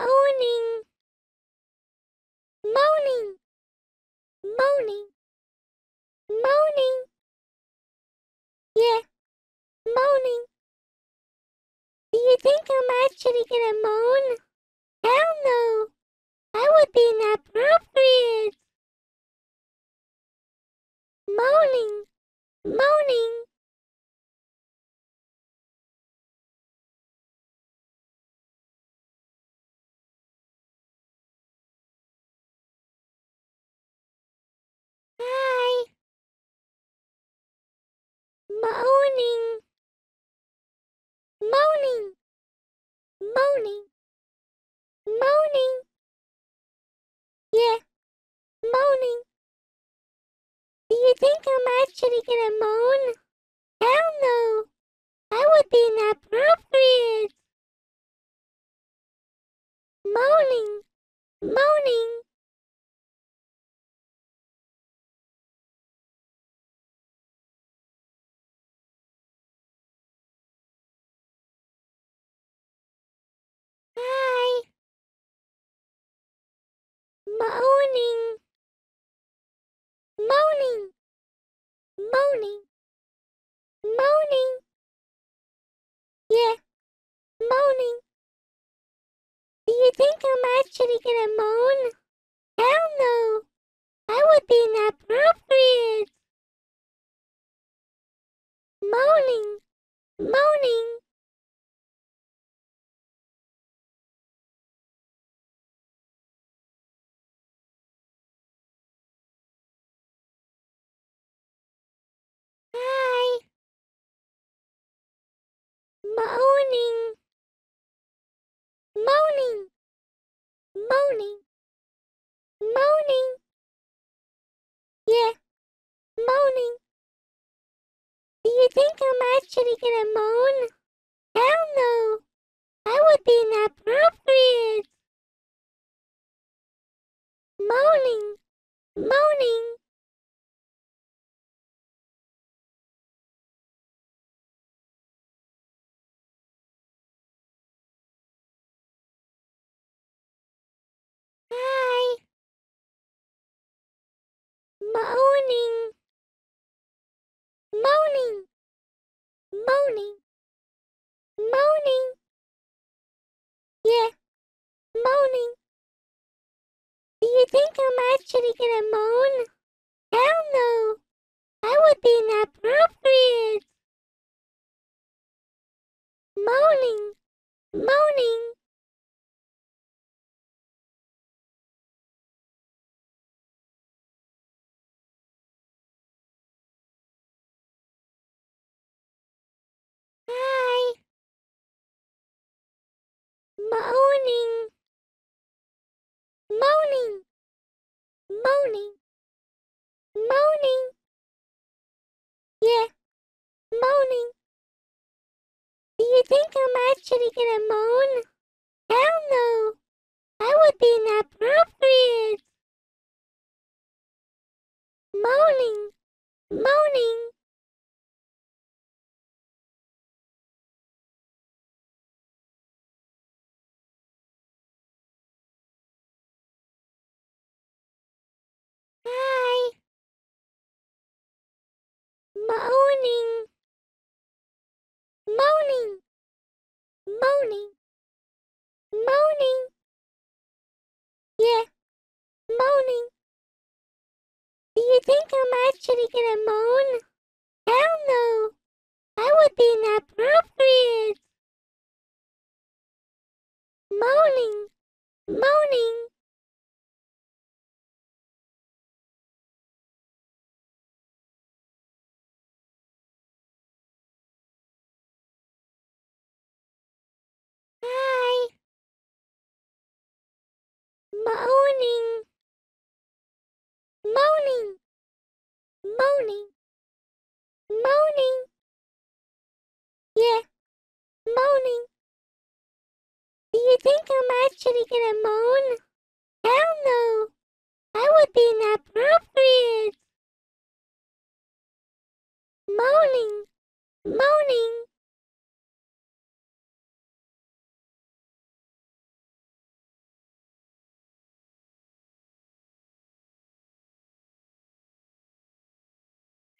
moaning, moaning, moaning, moaning. Yeah, moaning. Do you think I'm actually gonna moan? Hell no! That would be inappropriate. Moaning, moaning. Hi. Moaning. Moaning. Moaning. Moaning. Yeah. Moaning. Do you think I'm actually gonna moan? Hell no. That would be inappropriate. Moaning. Moaning. Hi. Moaning. Moaning. Moaning. Moaning. Yeah. Moaning. Do you think I'm actually gonna moan? Hell no. That would be inappropriate. Moaning. Moaning. Moaning. Moaning. Moaning. Moaning. Yeah. Moaning. Do you think I'm actually gonna moan? Hell no. That would be inappropriate. Moaning. Moaning. Hi. Moaning. Moaning. Moaning. Moaning. Yeah. Moaning. Do you think I'm actually gonna moan? Hell no. That would be inappropriate. Moaning. Moaning. Hi. Moaning. Moaning. Moaning. Moaning. Yeah. Moaning. Do you think I'm actually gonna moan? Hell no. That would be in that inappropriate. Moaning. Moaning. Moaning. Moaning. Yeah. Moaning. Do you think I'm actually gonna moan? Hell no. That would be inappropriate. Moaning. Moaning. Moaning. Moaning. Moaning. Moaning. Yeah. Moaning. Do you think I'm actually gonna moan? Hell no. That would be inappropriate. Moaning. Moaning.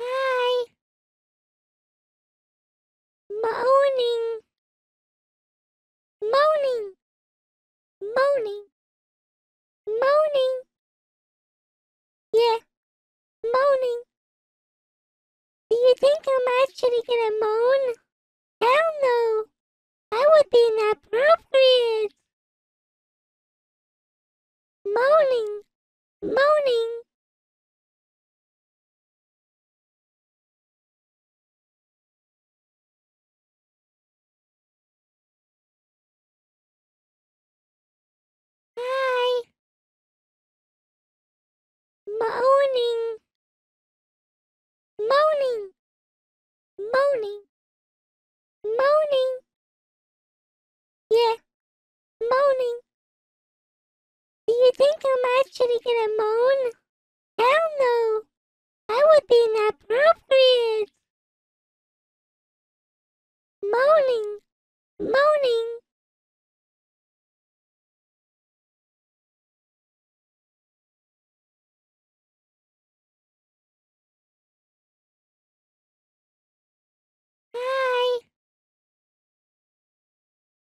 Hi. Moaning. Moaning. Moaning. Moaning. Yeah. Moaning. Do you think I'm actually gonna moan? Hell no. That would be inappropriate. Moaning. Moaning. Moaning. Moaning. Moaning. Moaning. Yeah. Moaning. Do you think I'm actually gonna moan? Hell no. That would be inappropriate. Moaning. Moaning. Hi.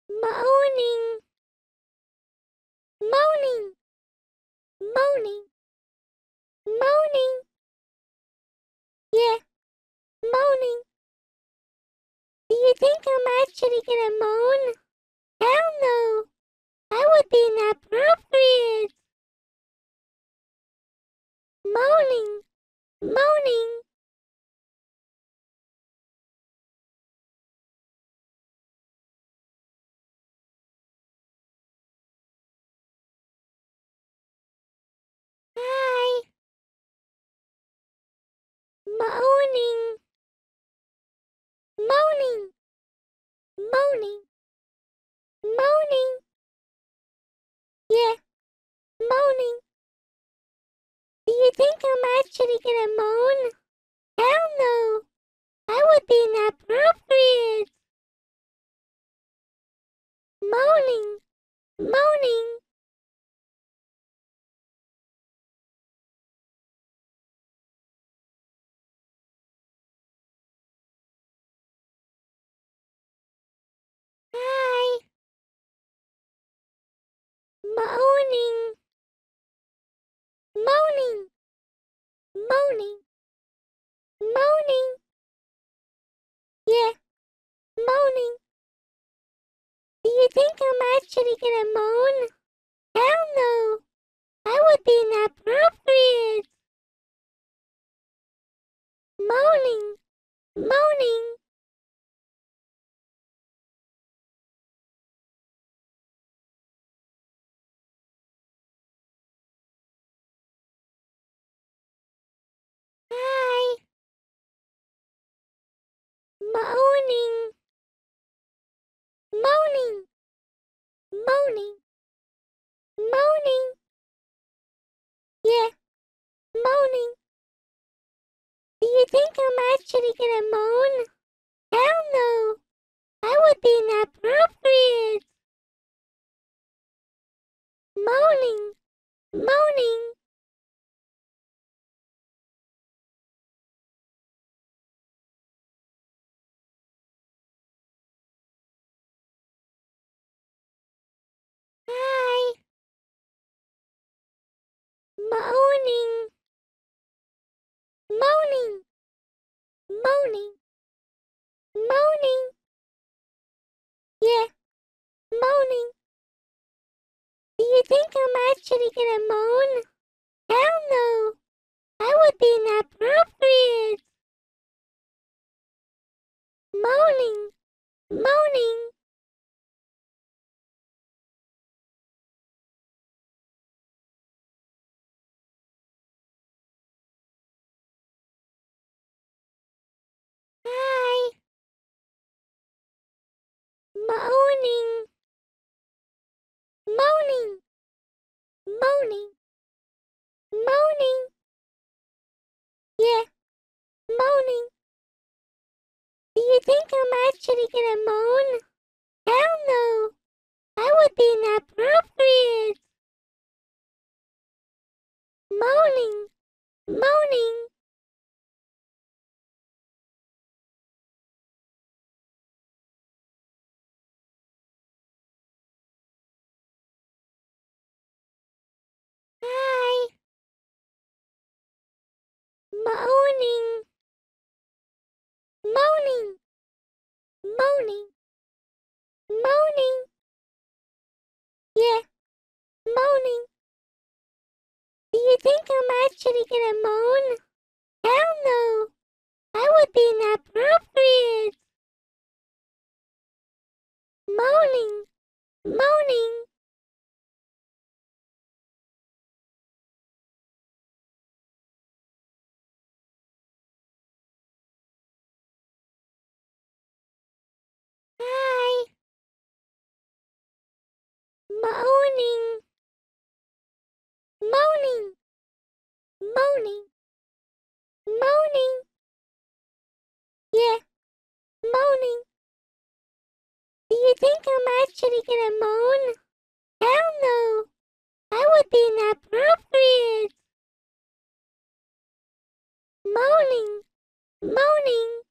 Moaning. Moaning. Moaning. Moaning. Yeah. Moaning. Do you think I'm actually gonna moan? Hell no. That would be inappropriate. Moaning. Moaning. Hi. Moaning. Moaning. Moaning. Moaning. Yeah. Moaning. Do you think I'm actually gonna moan? Hell no. That would be inappropriate. Moaning. Moaning. Moaning. Moaning. Moaning. Moaning. Yeah. Moaning. Do you think I'm actually gonna moan? Hell no. That would be inappropriate. Moaning. Moaning. Hi. Moaning. Moaning. Moaning. Moaning. Yeah. Moaning. Do you think I'm actually gonna moan? Hell no. That would be inappropriate. Moaning. Moaning. Hi. Moaning. Moaning. Moaning. Moaning. Yeah. Moaning. Do you think I'm actually gonna moan? Hell no. That would be inappropriate. Moaning. Moaning. Hi. Moaning. Moaning. Moaning. Moaning. Yeah. Moaning. Do you think I'm actually gonna moan? Hell no. That would be inappropriate. Moaning. Moaning. Moaning, moaning, moaning, moaning. Yeah, moaning. Do you think I'm actually gonna moan? Hell no. That would be inappropriate. Moaning, moaning. Moaning. Moaning. Moaning. Moaning. Yeah. Moaning. Do you think I'm actually gonna moan? Hell no. That would be inappropriate. Moaning. Moaning.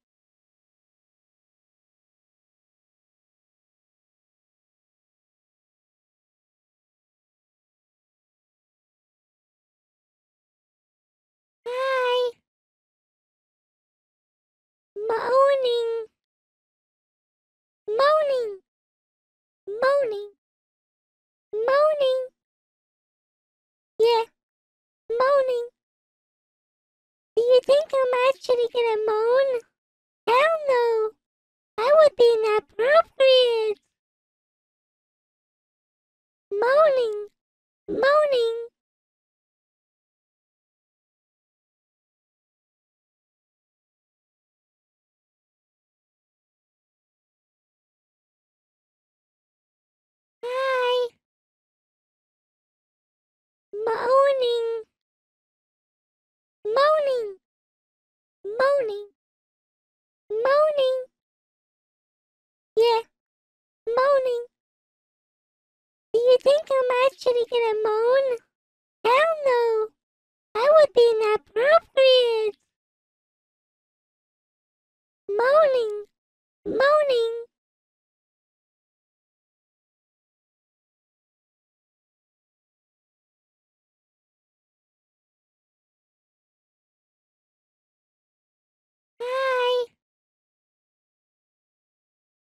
Hi. Moaning. Moaning. Moaning. Moaning. Yeah. Moaning. Do you think I'm actually gonna moan? Hell no. That would be inappropriate. Moaning. Moaning. Moaning. Moaning. Moaning. Moaning. Yeah. Moaning. Do you think I'm actually gonna moan? Hell no. That would be inappropriate. Moaning. Moaning. Hi.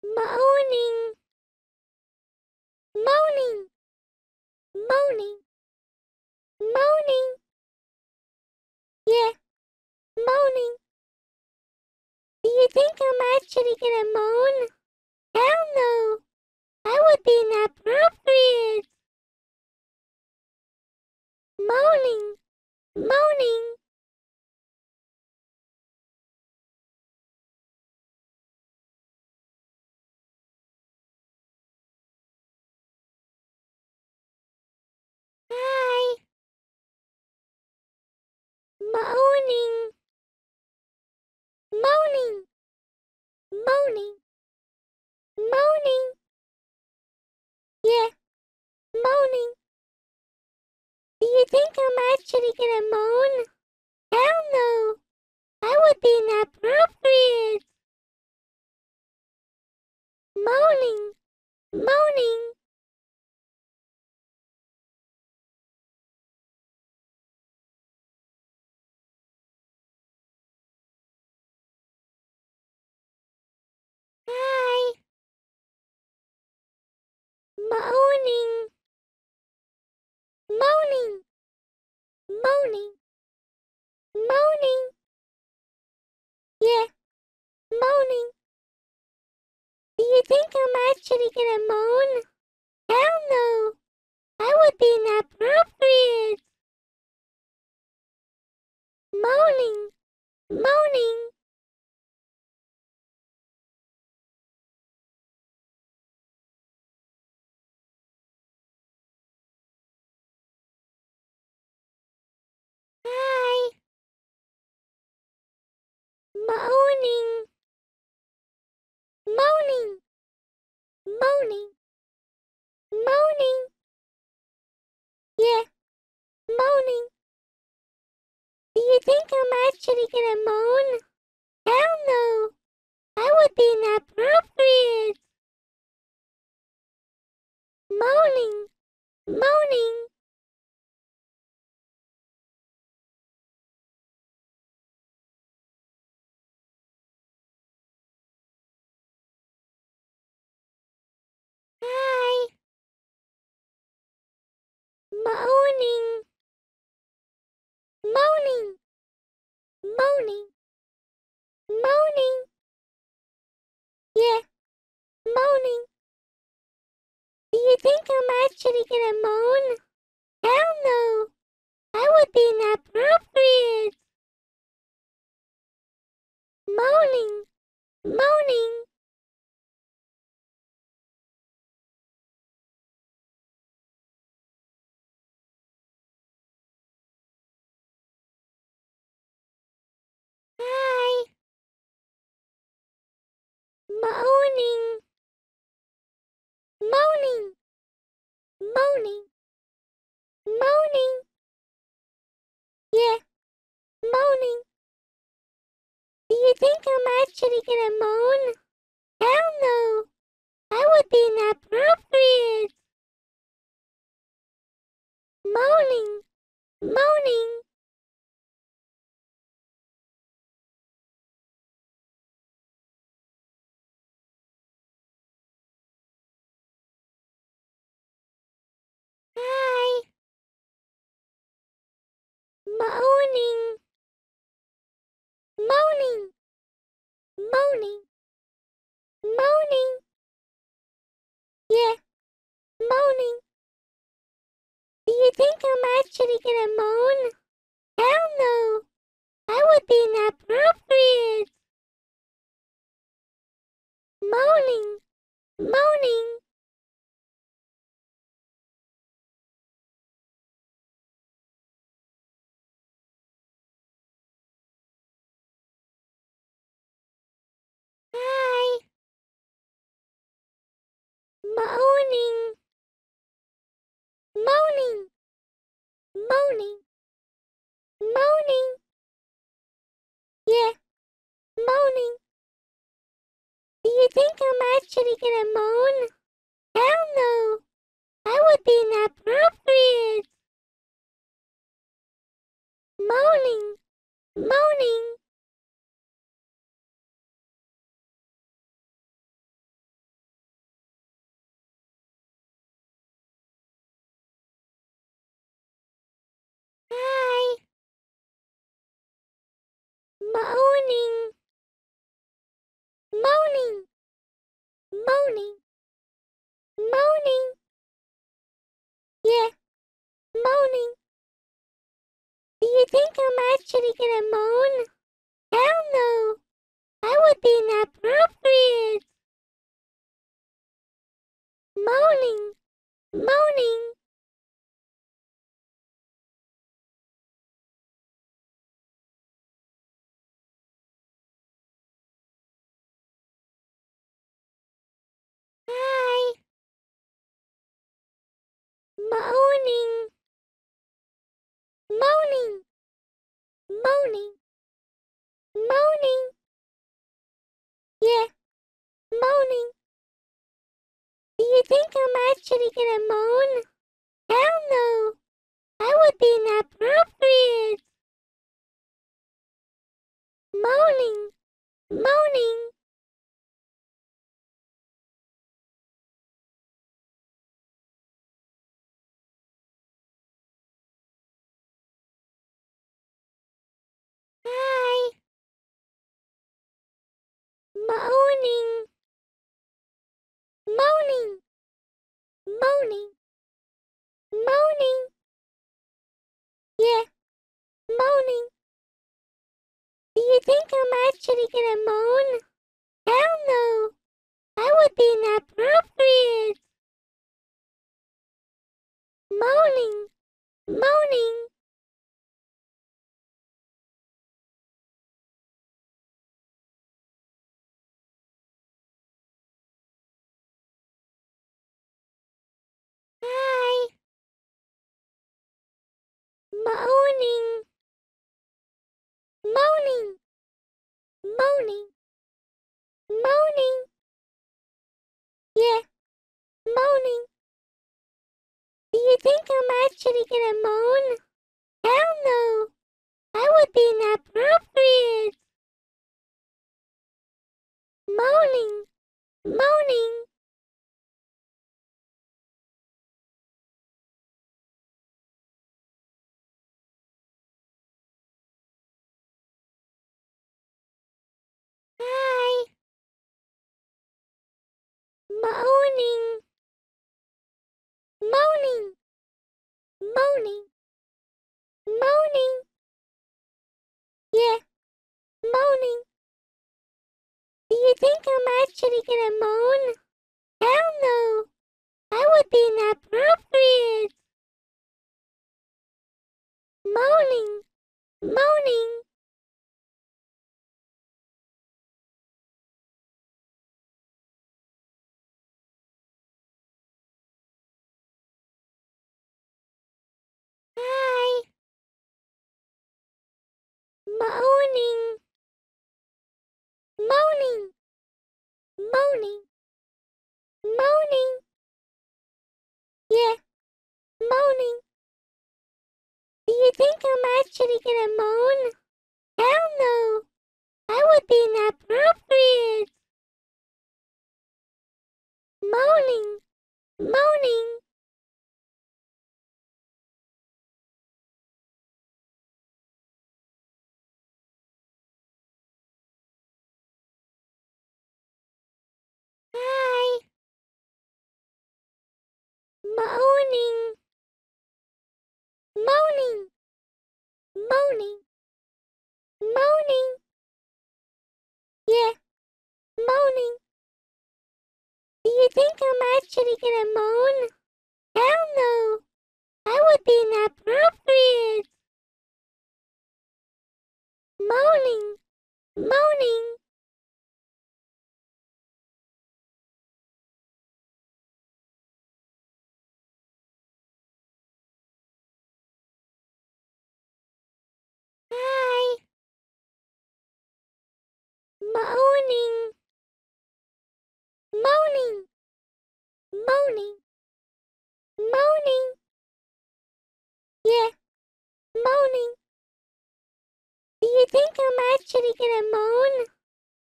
Moaning. Moaning. Moaning. Moaning. Yeah. Moaning. Do you think I'm actually gonna moan? Hell no. That would be inappropriate. Moaning. Moaning. Hi. Moaning. Moaning. Moaning. Moaning. Yeah. Moaning. Do you think I'm actually gonna moan? Hell no. That would be inappropriate. Moaning. Moaning. Hi. Moaning. Moaning. Moaning. Moaning. Yeah. Moaning. Do you think I'm actually gonna moan? Hell no. That would be inappropriate. Moaning. Moaning. Moaning. Moaning. Moaning. Moaning. Yeah. Moaning. Do you think I'm actually gonna moan? Hell no. That would be inappropriate. Moaning. Moaning, moaning, moaning, moaning. Yeah, moaning. Do you think I'm actually gonna moan? Hell no. That would be inappropriate. Moaning, moaning. Moaning, moaning, moaning, moaning. Yeah, moaning. Do you think I'm actually gonna moan? Hell no. That would be inappropriate. Moaning, moaning. Moaning, moaning, moaning, moaning. Yeah, moaning. Do you think I'm actually gonna moan? Hell no. That would be inappropriate. Moaning, moaning. Hi. Moaning, moaning, moaning, moaning. Yeah, moaning. Do you think I'm actually gonna moan? Hell no. That would be inappropriate. Moaning, moaning. Hi. Moaning, moaning, moaning, moaning. Yeah, moaning. Do you think I'm actually gonna moan? Hell no. That would be inappropriate. Moaning, moaning. Moaning, moaning, moaning, moaning. Yeah, moaning. Do you think I'm actually gonna moan? Hell no. That would be inappropriate. Moaning, moaning. Hi. Moaning, moaning, moaning, moaning. Yeah, moaning. Do you think I'm actually gonna moan? Hell no. That would be inappropriate. Moaning, moaning. Hi. Moaning, moaning, moaning, moaning. Yeah, moaning. Do you think I'm actually gonna moan? Hell no. That would be inappropriate. Moaning, moaning, moaning, moaning, moaning. Yeah, moaning. Do you think I'm actually gonna moan? Hell no. That would be inappropriate. Moaning, moaning. Hi. Moaning, moaning, moaning, moaning. Yeah, moaning. Do you think I'm actually gonna moan? Hell no. That would be inappropriate. Moaning, moaning. Hi. Moaning, moaning, moaning, moaning. Yeah, moaning. Do you think I'm actually gonna moan? Hell no. That would be inappropriate. Moaning, moaning, moaning, moaning. Yeah, moaning. Do you think I'm actually gonna moan?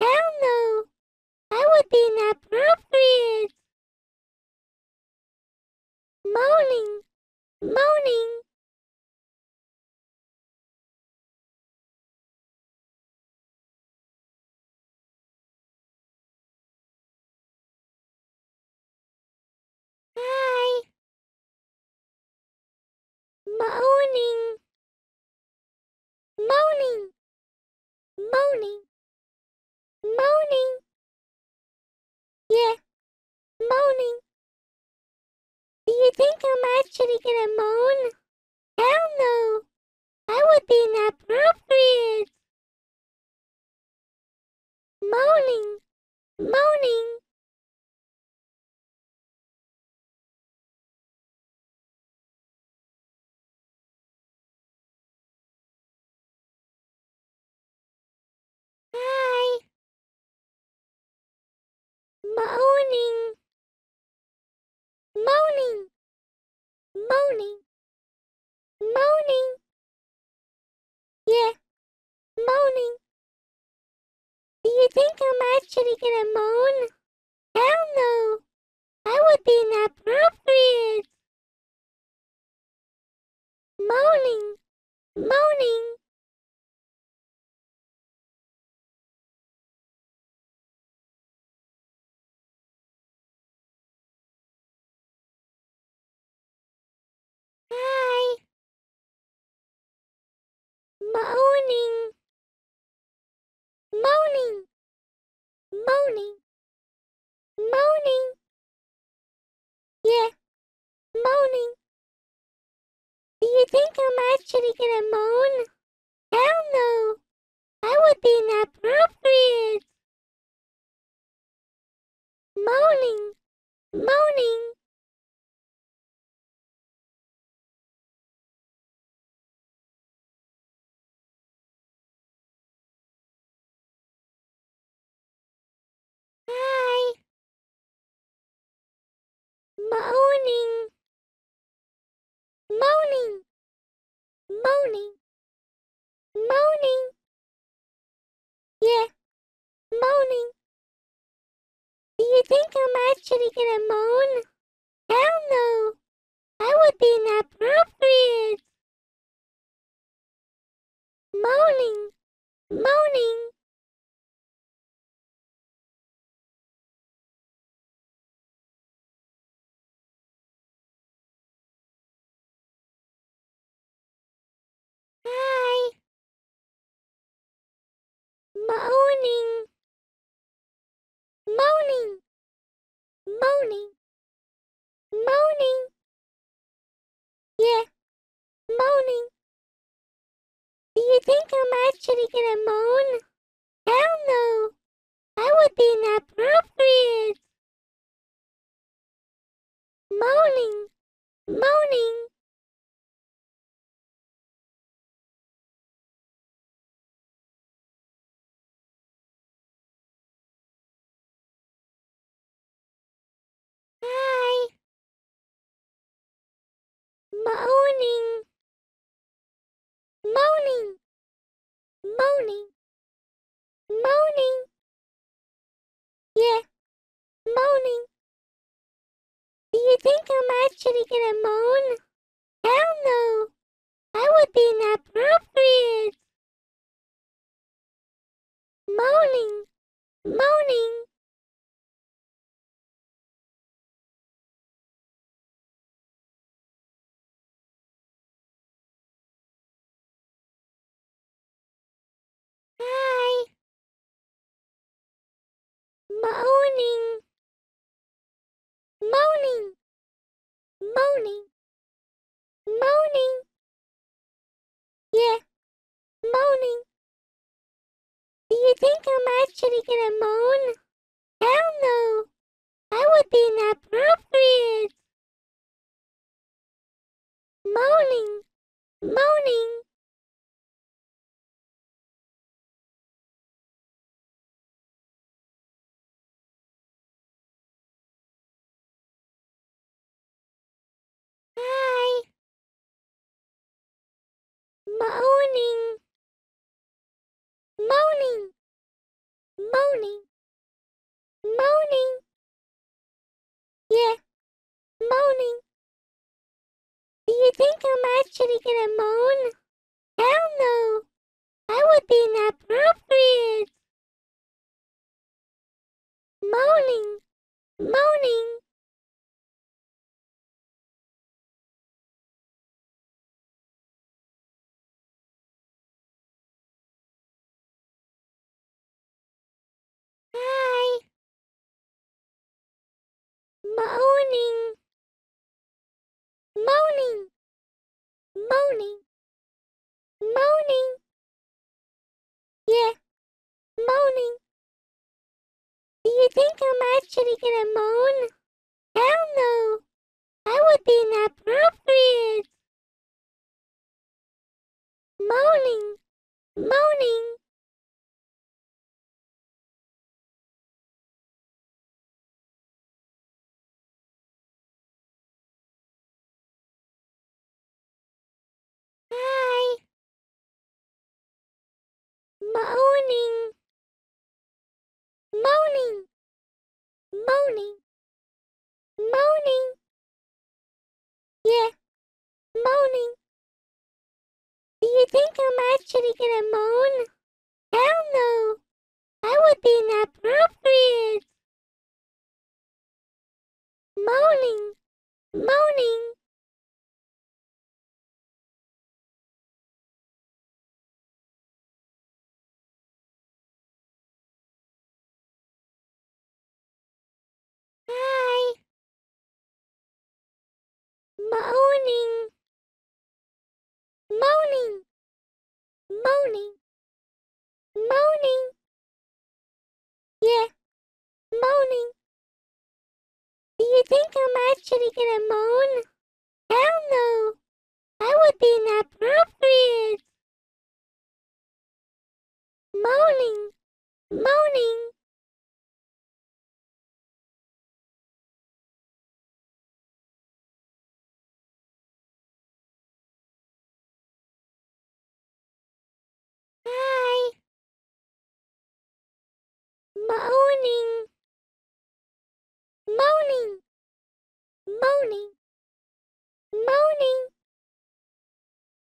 Hell no. That would be inappropriate. Moaning, moaning. Hi. Moaning, moaning, moaning, moaning. Yeah, moaning. Do you think I'm actually gonna moan? Hell no. That would be inappropriate. Moaning, moaning. Hi. Moaning, moaning, moaning, moaning. Yeah, moaning. Do you think I'm actually gonna moan? Hell no. I would be inappropriate. Moaning, moaning, moaning, moaning. Yeah, moaning. Do you think I'm actually gonna moan? Hell no. That would be inappropriate. Moaning, moaning. Moaning, moaning, moaning, moaning. Yeah, moaning. Do you think I'm actually gonna moan? Hell no. That would be inappropriate. Moaning, moaning. Hi. Moaning. Moaning. Moaning. Moaning. Yeah. Moaning. Do you think I'm actually gonna moan? Hell no. I would be inappropriate. Moaning. Moaning. Moaning. Moaning. Moaning. Moaning. Yeah. Moaning. Do you think I'm actually gonna moan? Hell no. That would be inappropriate. Moaning. Moaning. Hi. Moaning. Moaning. Moaning. Moaning. Yeah. Moaning. Do you think I'm actually gonna moan? Hell no. That would be inappropriate. Moaning. Moaning. Hi. Moaning. Moaning. Moaning. Moaning. Yeah. Moaning. Do you think I'm actually gonna moan? Hell no. That would be inappropriate. Moaning. Moaning. Hi. Moaning. Moaning. Moaning. Moaning. Yeah. Moaning. Do you think I'm actually gonna moan? Hell no. That would be inappropriate. Moaning. Moaning. Hi. Moaning. Moaning. Moaning. Moaning. Yeah. Moaning. Do you think I'm actually gonna moan? Hell no. That would be inappropriate. Moaning. Moaning. Hi. Moaning. Moaning. Moaning. Moaning. Yeah. Moaning. Do you think I'm actually gonna moan? Hell no. That would be inappropriate. Moaning. Moaning. Hi. Moaning. Moaning. Moaning. Moaning.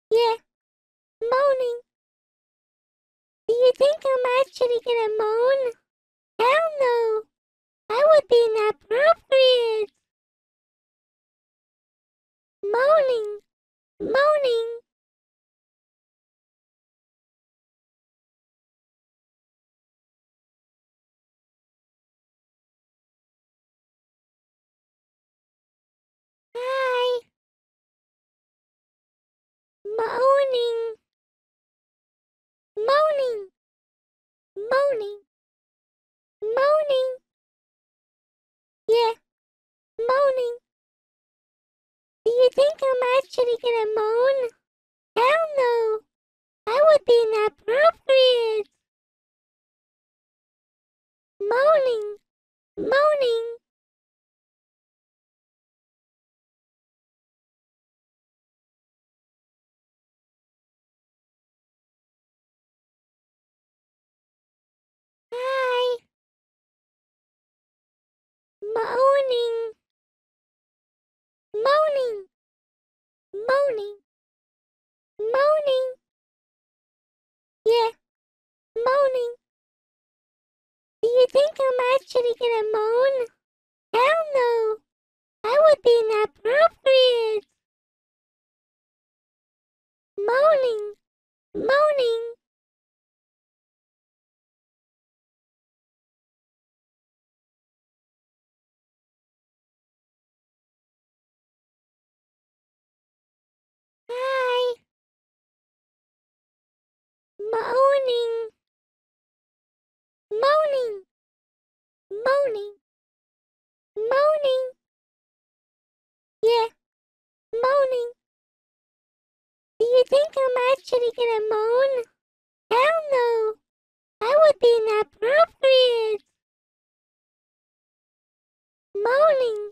Yeah. Moaning. Do you think I'm actually gonna moan? Hell no. That would be inappropriate. Moaning. Moaning, moaning, moaning, moaning. Yeah, moaning. Do you think I'm actually gonna moan? Hell no. That would be inappropriate. Moaning, moaning. Moaning, moaning, moaning, moaning. Yeah, moaning. Do you think I'm actually gonna moan? Hell no. That would be inappropriate. Moaning, moaning. Hi. Moaning, moaning, moaning, moaning. Yeah, moaning. Do you think I'm actually gonna moan? Hell no. That would be inappropriate. Moaning,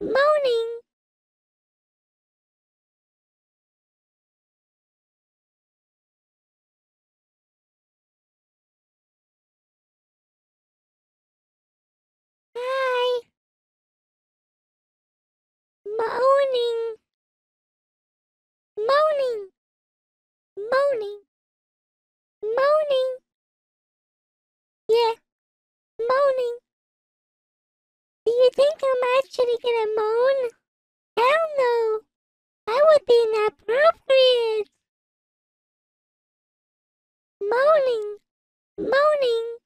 moaning. Hi. Moaning, moaning, moaning, moaning. Yeah, moaning. Do you think I'm actually gonna moan? Hell no. That would be inappropriate. Moaning, moaning.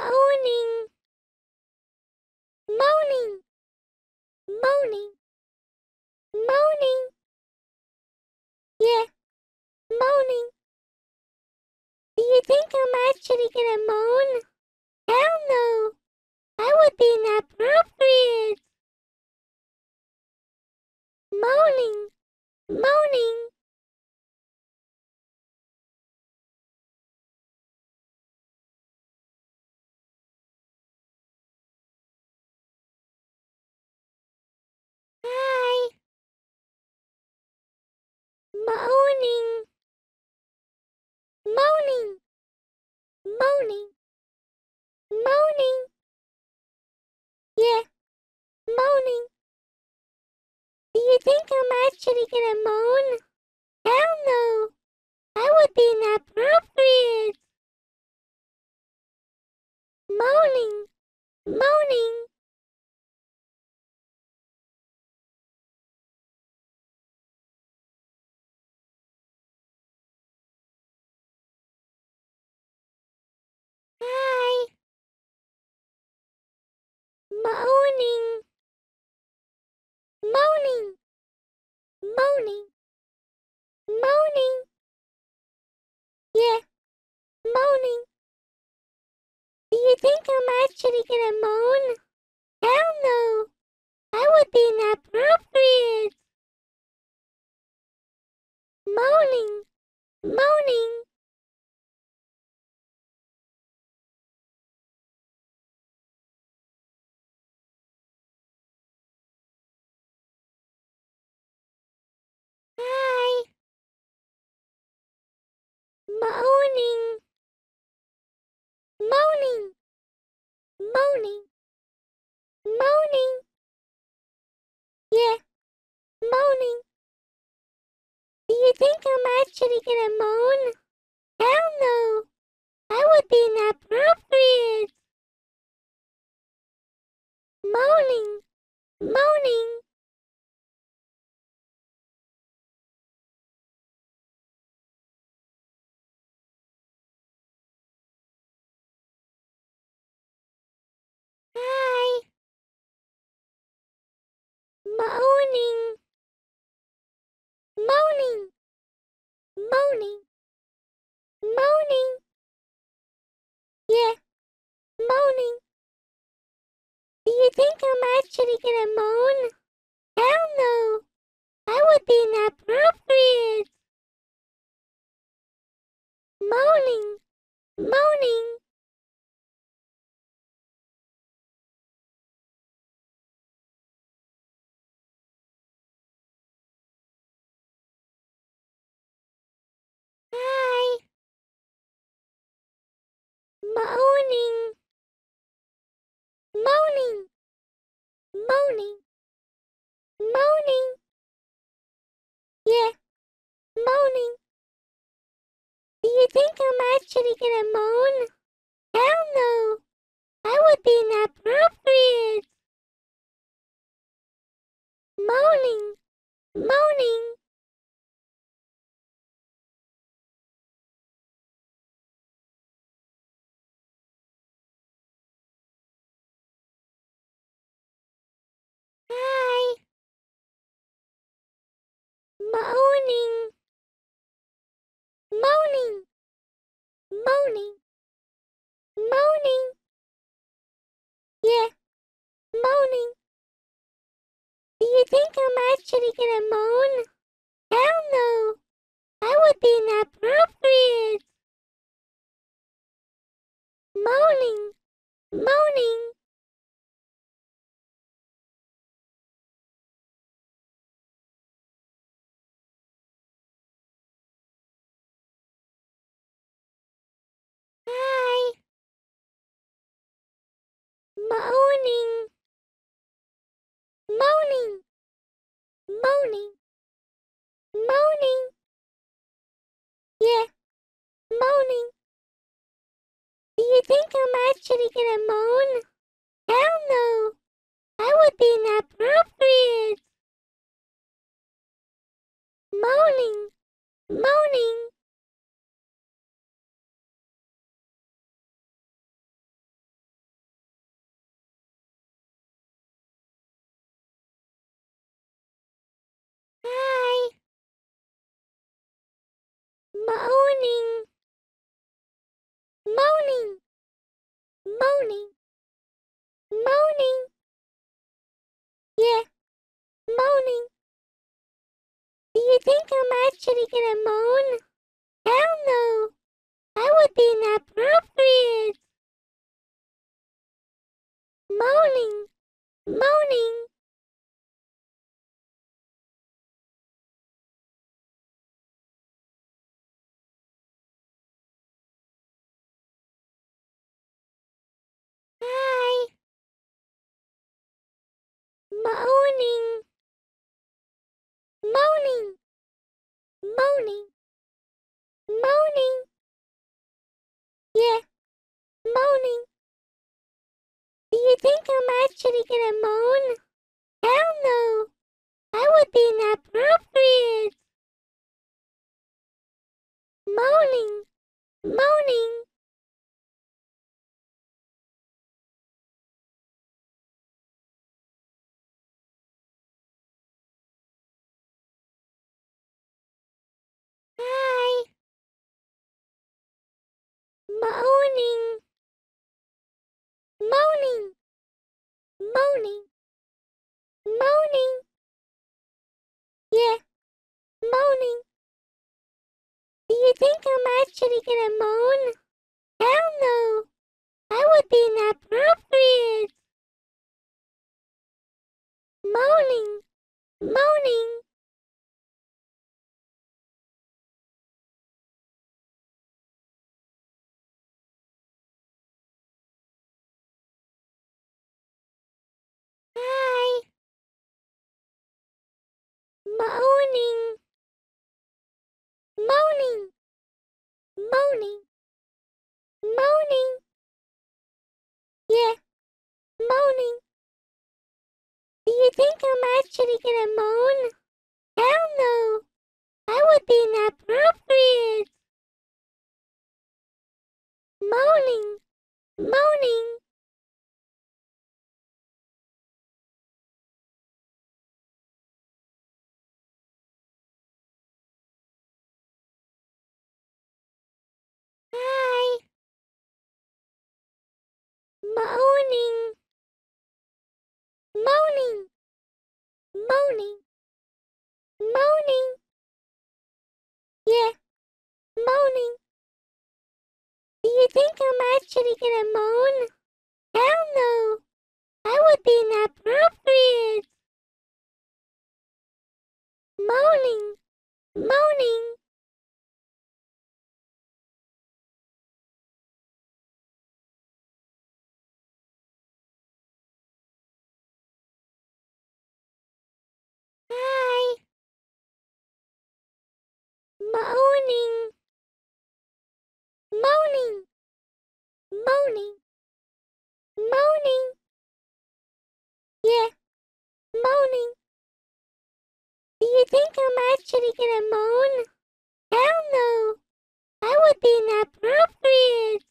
Moaning, moaning, moaning, moaning. Yeah, moaning. Do you think I'm actually gonna moan? Hell no. That would be inappropriate. Moaning, moaning. Hi. Moaning, moaning, moaning, moaning. Yeah, moaning. Do you think I'm actually gonna moan? Hell no. That would be inappropriate. Moaning, moaning. Hi. Moaning, moaning, moaning, moaning. Yeah, moaning. Do you think I'm actually gonna moan? Hell no. That would be inappropriate. Moaning, moaning. Moaning, moaning, moaning, moaning. Yeah, moaning. Do you think I'm actually gonna moan? Hell no. That would be inappropriate. Moaning, moaning. Moaning, moaning, moaning, moaning. Yeah, moaning. Do you think I'm actually gonna moan? Hell no. That would be inappropriate. Moaning, moaning. Hi. Moaning. Moaning. Moaning. Moaning. Yeah. Moaning. Do you think I'm actually gonna moan? Hell no. That would be inappropriate. Moaning. Moaning. Moaning. Moaning. Moaning. Moaning. Yeah. Moaning. Do you think I'm actually gonna moan? Hell no. That would be inappropriate. Moaning. Moaning. Hi. Moaning. Moaning. Moaning. Moaning. Yeah. Moaning. Do you think I'm actually gonna moan? Hell no. That would be inappropriate. Moaning. Moaning. Hi. Moaning. Moaning. Moaning. Moaning. Yeah. Moaning. Do you think I'm actually gonna moan? Hell no. That would be inappropriate. Moaning. Moaning. Moaning. Moaning. Moaning. Moaning. Yeah. Moaning. Do you think I'm actually gonna moan? Hell no. That would be inappropriate. Moaning. Moaning. Hi. Moaning. Moaning. Moaning. Moaning. Yeah. Moaning. Do you think I'm actually gonna moan? Hell no. That would be inappropriate. Moaning. Moaning. Hi. Moaning. Moaning. Moaning. Moaning. Yeah. Moaning. Do you think I'm actually gonna moan? Hell no. That would be inappropriate. Moaning. Moaning. Moaning, moaning, moaning, moaning. Yeah, moaning. Do you think I'm actually gonna moan? Hell no. That would be inappropriate. Moaning, moaning. Moaning. Moaning. Moaning. Moaning. Yeah. Moaning. Do you think I'm actually gonna moan? Hell no. That would be inappropriate.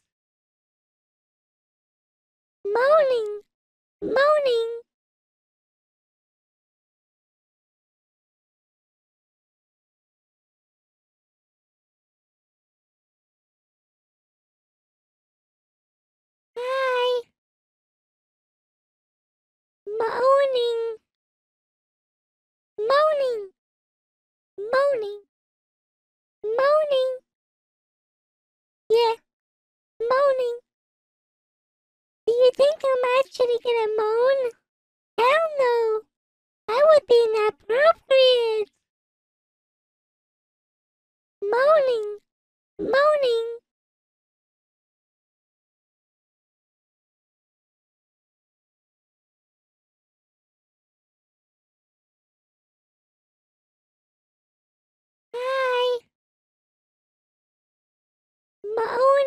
Moaning. Moaning. Hi. Moaning. Moaning. Moaning. Moaning. Yeah. Moaning. Do you think I'm actually gonna moan? Hell no. That would be inappropriate. Moaning. Moaning.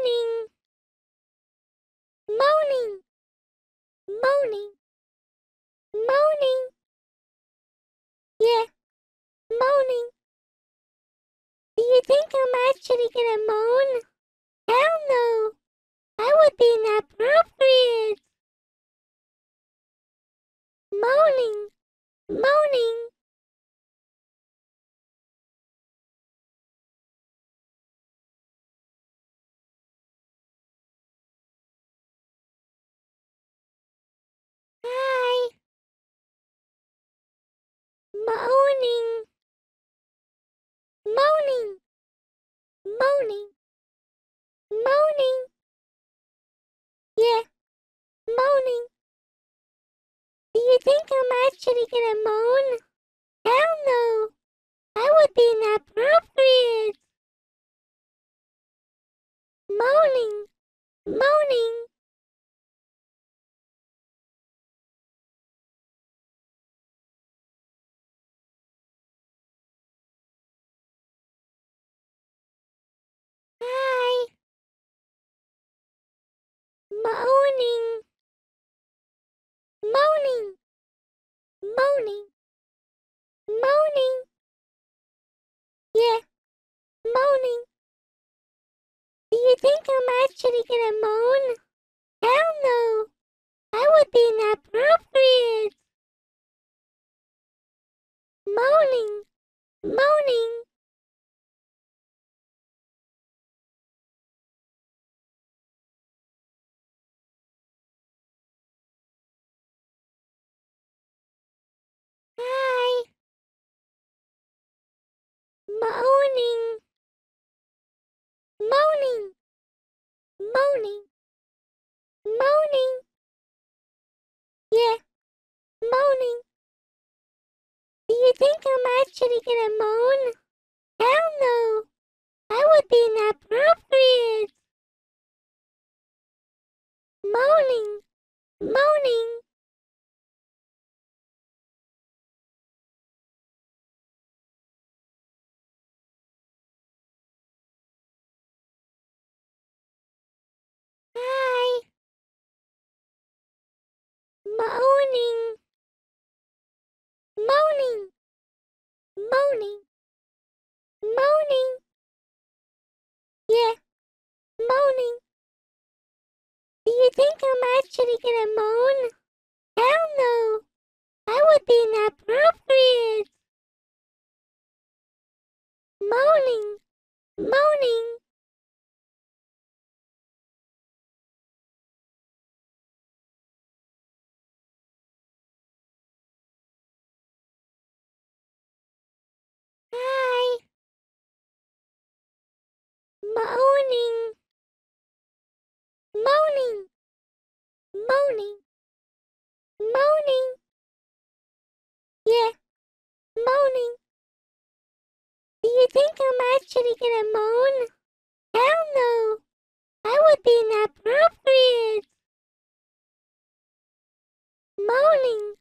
Moaning. Moaning. Moaning. Moaning. Yeah. Moaning. Do you think I'm actually gonna moan? Hell no. That would be inappropriate. Moaning. Moaning. Hi. Moaning. Moaning. Moaning. Moaning. Yeah. Moaning. Do you think I'm actually gonna moan? Hell no. That would be inappropriate. Moaning. Moaning. Hi. Moaning. Moaning. Moaning. Moaning. Yeah. Moaning. Do you think I'm actually gonna moan? Hell no. That would be inappropriate. Moaning. Moaning. Moaning. Moaning. Moaning. Moaning. Yeah. Moaning. Do you think I'm actually gonna moan? Hell no. That would be inappropriate. Moaning. Moaning. Hi. Moaning. Moaning. Moaning. Moaning. Yeah. Moaning. Do you think I'm actually gonna moan? Hell no. That would be inappropriate. Moaning. Moaning. Hi. Moaning. Moaning. Moaning. Moaning. Yeah. Moaning. Do you think I'm actually gonna moan? Hell no. That would be inappropriate. Moaning.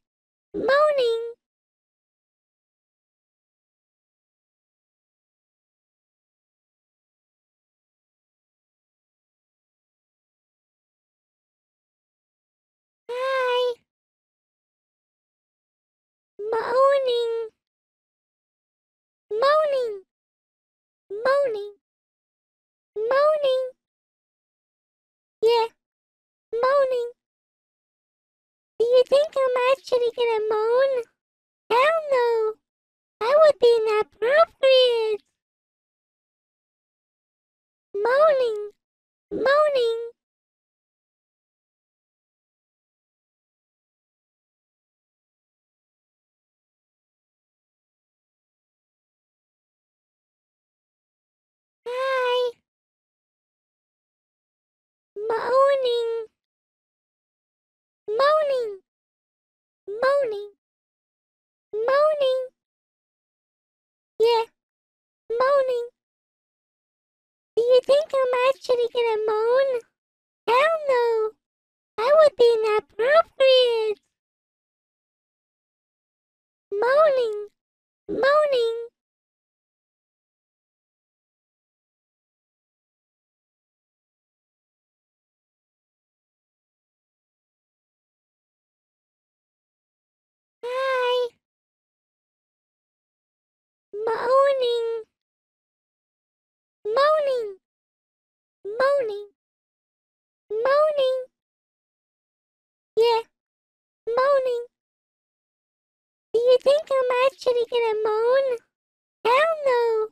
Moaning. Moaning. Moaning. Moaning. Moaning. Yeah. Moaning. Do you think I'm actually gonna moan? Hell no. That would be inappropriate. Moaning. Moaning. Hi. Moaning. Moaning. Moaning. Moaning. Yeah. Moaning. Do you think I'm actually gonna moan? Hell no. That would be inappropriate. Moaning. Moaning. Hi. Moaning. Moaning. Moaning. Moaning. Yeah. Moaning. Do you think I'm actually gonna moan? Hell no.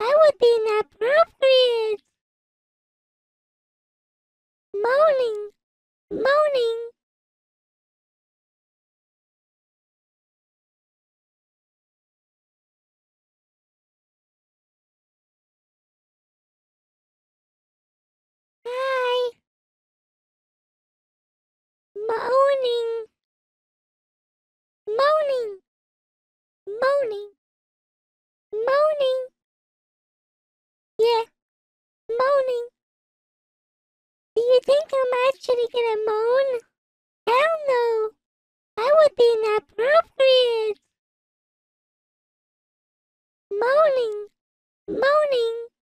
That would be inappropriate. Moaning. Moaning. Hi. Moaning. Moaning. Moaning. Moaning. Yeah. Moaning. Do you think I'm actually gonna moan? Hell no. That would be inappropriate. Moaning. Moaning.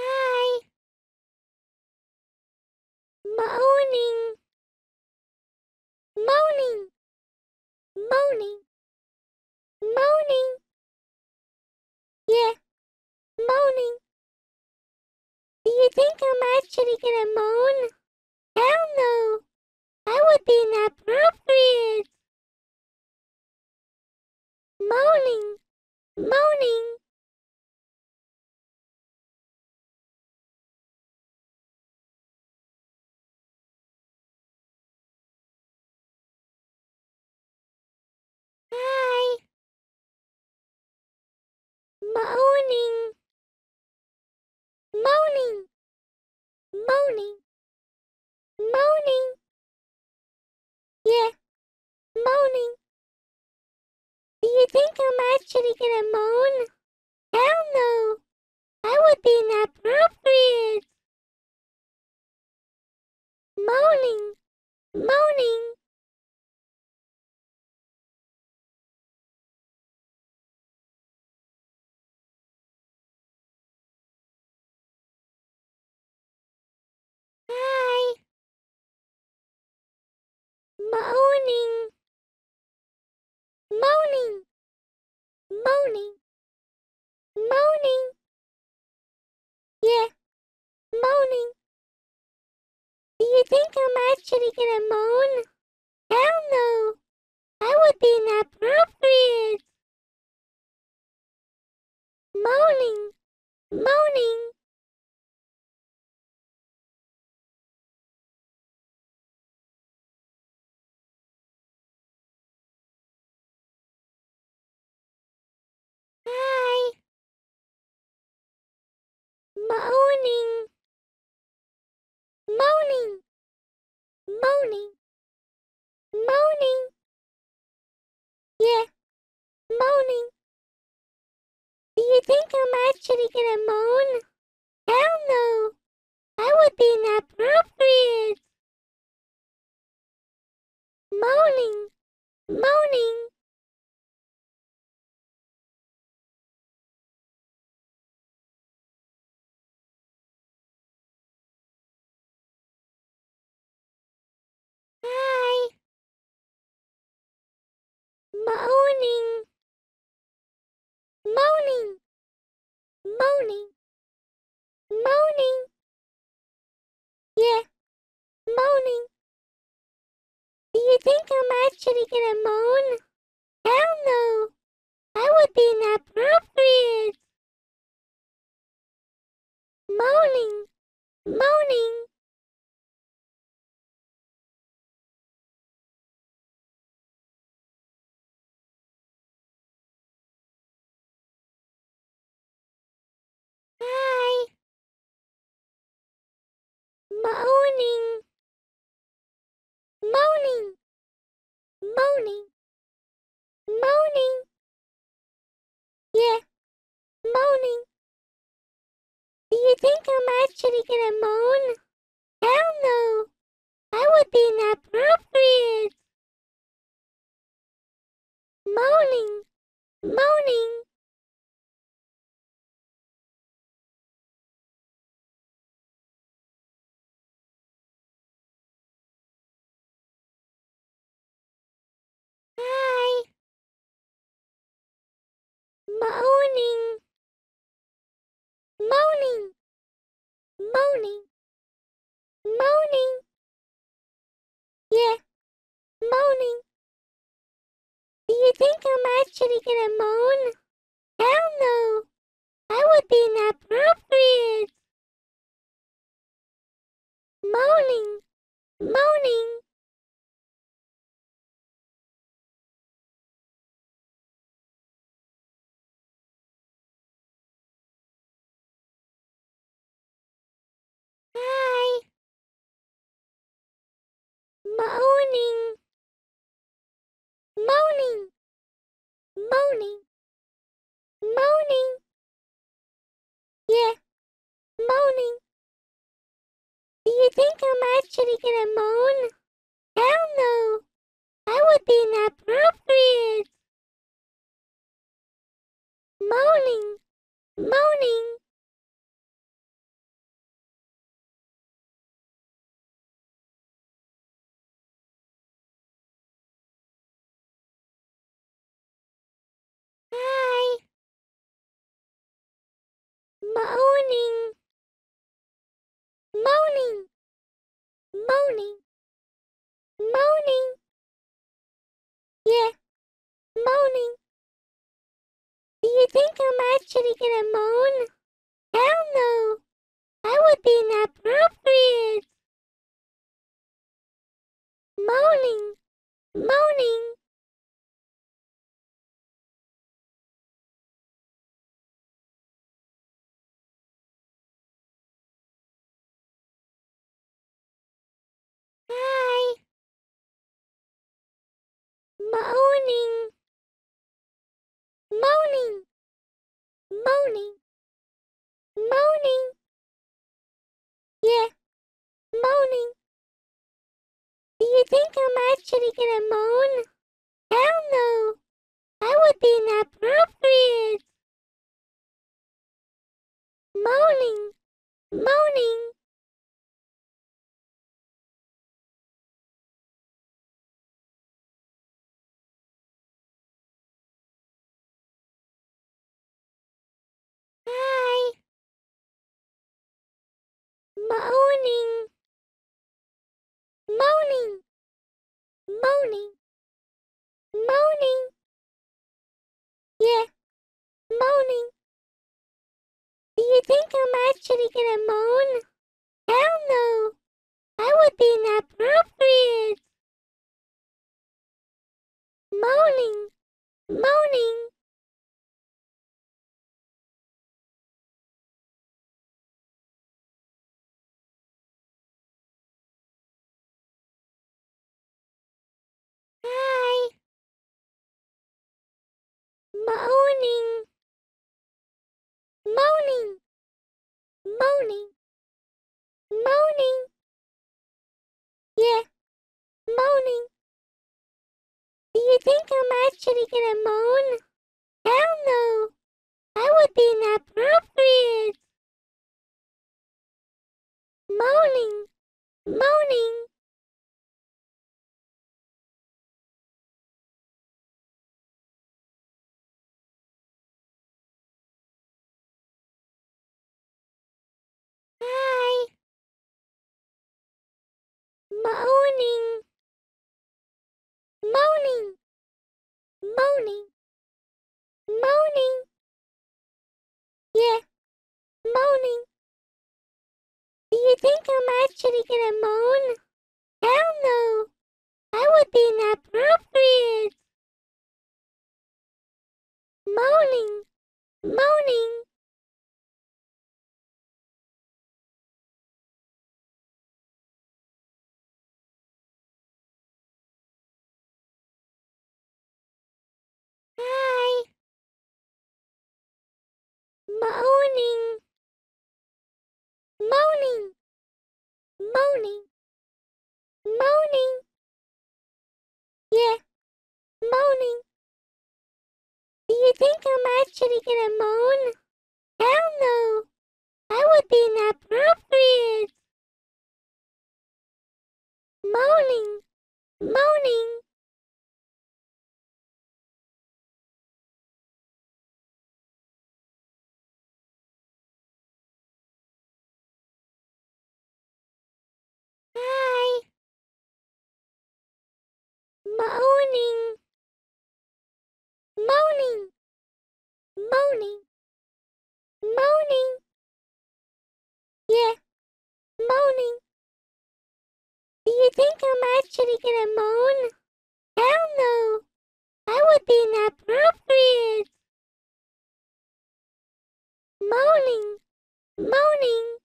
Hi. Moaning. Moaning. Moaning. Moaning. Yeah. Moaning. Do you think I'm actually gonna moan? Hell no. That would be inappropriate. Moaning. Moaning. Hi. Moaning. Moaning. Moaning. Moaning. Yeah. Moaning. Do you think I'm actually gonna moan? Hell no. That would be inappropriate. Moaning. Moaning. Hi. Moaning. Moaning. Moaning. Moaning. Yeah. Moaning. Do you think I'm actually gonna moan? Hell no. That would be inappropriate. Moaning. Moaning. Moaning, moaning, moaning, moaning. Yeah, moaning. Do you think I'm actually gonna moan? Hell no. That would be inappropriate. Moaning, moaning. Moaning. Moaning. Moaning. Moaning. Yeah. Moaning. Do you think I'm actually gonna moan? Hell no. That would be inappropriate. Moaning. Moaning. Hi. Moaning. Moaning. Moaning. Moaning. Yeah. Moaning. Do you think I'm actually gonna moan? Hell no. That would be inappropriate. Moaning. Moaning. Hi. Moaning. Moaning. Moaning. Moaning. Yeah. Moaning. Do you think I'm actually gonna moan? Hell no. That would be inappropriate. Moaning. Moaning. Moaning. Moaning. Moaning. Moaning. Yeah. Moaning. Do you think I'm actually gonna moan? Hell no. That would be inappropriate. Moaning. Moaning. Hi. Moaning. Moaning. Moaning. Moaning. Yeah. Moaning. Do you think I'm actually gonna moan? Hell no. That would be inappropriate. Moaning. Moaning. Hi. Moaning. Moaning. Moaning. Moaning. Yeah. Moaning. Do you think I'm actually gonna moan? Hell no. That would be inappropriate. Moaning. Moaning. Moaning. Moaning. Moaning. Moaning. Yeah. Moaning. Do you think I'm actually gonna moan? Hell no. That would be inappropriate. Moaning. Moaning. Hi. Moaning. Moaning. Moaning. Moaning. Yeah. Moaning. Do you think I'm actually gonna moan? Hell no. That would be inappropriate. Moaning. Moaning. Hi. Moaning. Moaning. Moaning. Moaning. Yeah. Moaning. Do you think I'm actually gonna moan? Hell no. That would be inappropriate. Moaning. Moaning. Moaning. Moaning. Moaning. Moaning. Yeah. Moaning. Do you think I'm actually gonna moan? Hell no. That would be inappropriate. Moaning. Moaning. Hi. Moaning. Moaning. Moaning. Moaning. Yeah. Moaning. Do you think I'm actually gonna moan? Hell no. That would be inappropriate. Moaning. Moaning.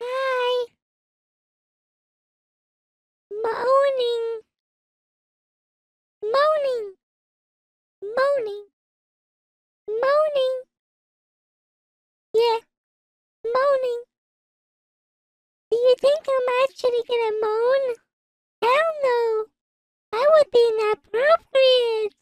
Hi. Moaning. Moaning. Moaning. Moaning. Yeah. Moaning. Do you think I'm actually gonna moan? Hell no. That would be inappropriate.